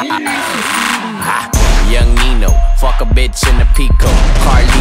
Young Nino, fuck a bitch in a Pico, Carly